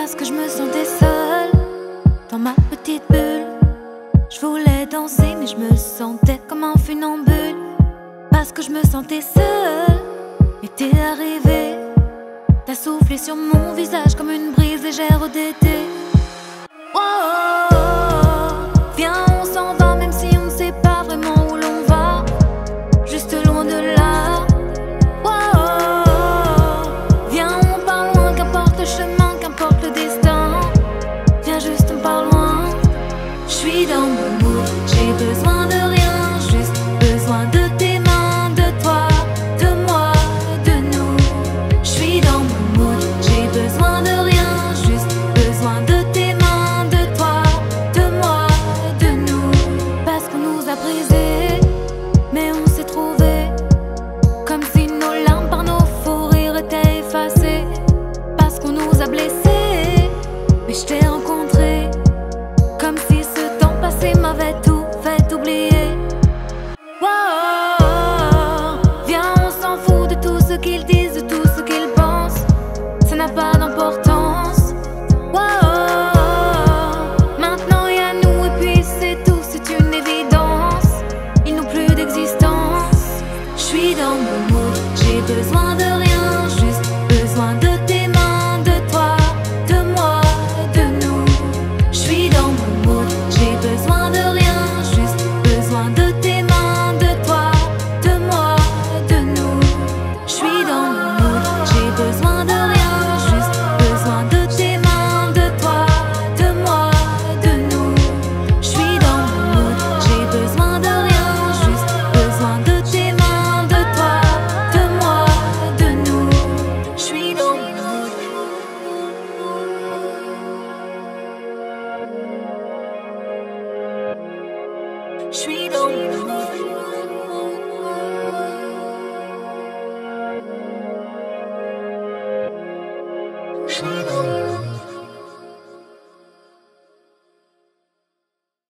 parce que je me sentais seule dans ma petite bulle. Je voulais danser, mais je me sentais comme un funambule. Parce que je me sentais seule, mais t'es arrivé. T'as soufflé sur mon visage comme une brise légère d'été. dans mon j'ai besoin de qu'ils disent, tout ce qu'ils pensent, ça n'a pas d'importance. Wow. Maintenant il y a nous et puis c'est tout, c'est une évidence. Ils n'ont plus d'existence. Je suis dans mon mood, j'ai besoin de rien. 谁都